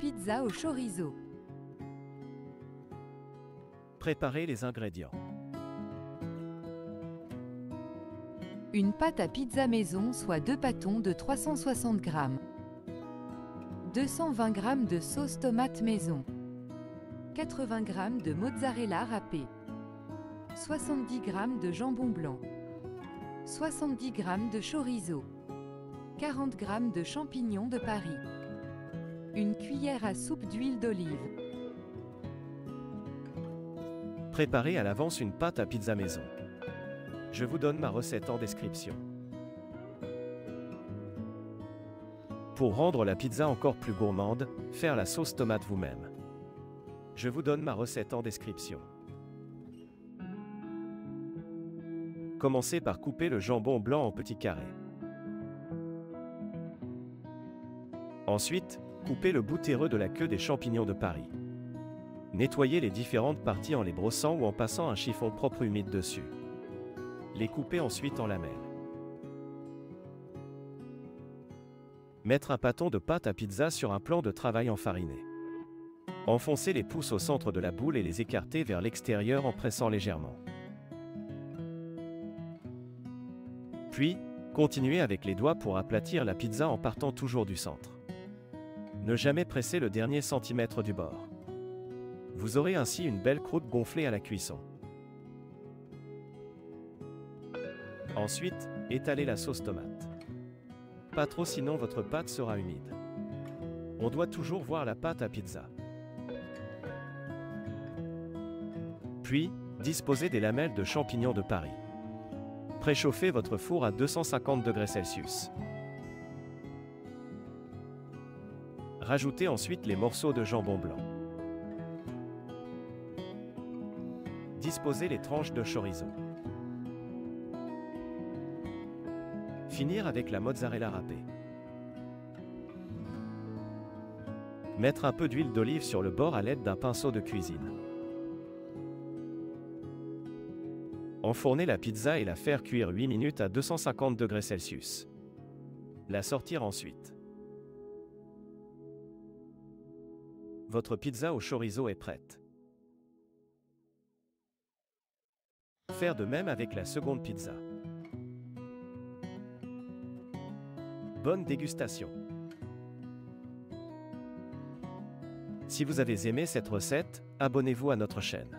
Pizza au chorizo. Préparez les ingrédients. Une pâte à pizza maison soit deux pâtons de 360 g. 220 g de sauce tomate maison. 80 g de mozzarella râpé. 70 g de jambon blanc. 70 g de chorizo. 40 g de champignons de Paris. Une cuillère à soupe d'huile d'olive. Préparez à l'avance une pâte à pizza maison. Je vous donne ma recette en description. Pour rendre la pizza encore plus gourmande, faire la sauce tomate vous-même. Je vous donne ma recette en description. Commencez par couper le jambon blanc en petits carrés. Ensuite, coupez le bout terreux de la queue des champignons de Paris. Nettoyez les différentes parties en les brossant ou en passant un chiffon propre humide dessus. Les coupez ensuite en lamelles. Mettre un pâton de pâte à pizza sur un plan de travail enfariné. Enfoncez les pouces au centre de la boule et les écarter vers l'extérieur en pressant légèrement. Puis, continuez avec les doigts pour aplatir la pizza en partant toujours du centre. Ne jamais presser le dernier centimètre du bord. Vous aurez ainsi une belle croûte gonflée à la cuisson. Ensuite, étalez la sauce tomate. Pas trop sinon votre pâte sera humide. On doit toujours voir la pâte à pizza. Puis, disposez des lamelles de champignons de Paris. Préchauffez votre four à 250 degrés Celsius. Rajoutez ensuite les morceaux de jambon blanc. Disposez les tranches de chorizo. Finir avec la mozzarella râpée. Mettre un peu d'huile d'olive sur le bord à l'aide d'un pinceau de cuisine. Enfourner la pizza et la faire cuire 8 minutes à 250 degrés Celsius. La sortir ensuite. Votre pizza au chorizo est prête. Faire de même avec la seconde pizza. Bonne dégustation. Si vous avez aimé cette recette, abonnez-vous à notre chaîne.